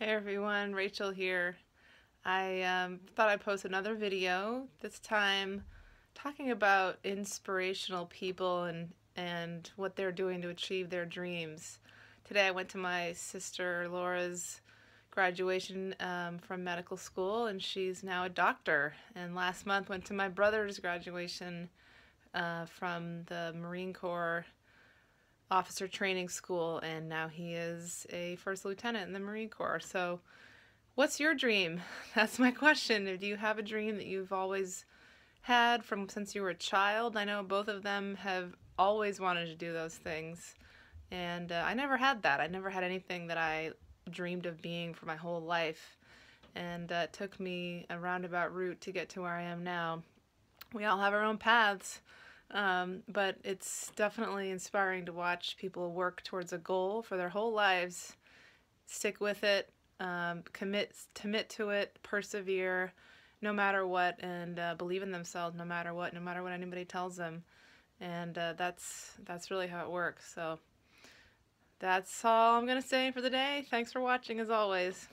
Hey everyone, Rachel here. I um, thought I'd post another video, this time talking about inspirational people and, and what they're doing to achieve their dreams. Today I went to my sister Laura's graduation um, from medical school and she's now a doctor. And last month went to my brother's graduation uh, from the Marine Corps officer training school and now he is a first lieutenant in the Marine Corps. So what's your dream? That's my question. Do you have a dream that you've always had from since you were a child? I know both of them have always wanted to do those things. And uh, I never had that. I never had anything that I dreamed of being for my whole life. And uh, it took me a roundabout route to get to where I am now. We all have our own paths. Um, but it's definitely inspiring to watch people work towards a goal for their whole lives, stick with it, um, commit, commit to it, persevere, no matter what, and uh, believe in themselves no matter what, no matter what anybody tells them, and uh, that's that's really how it works. So that's all I'm gonna say for the day. Thanks for watching as always.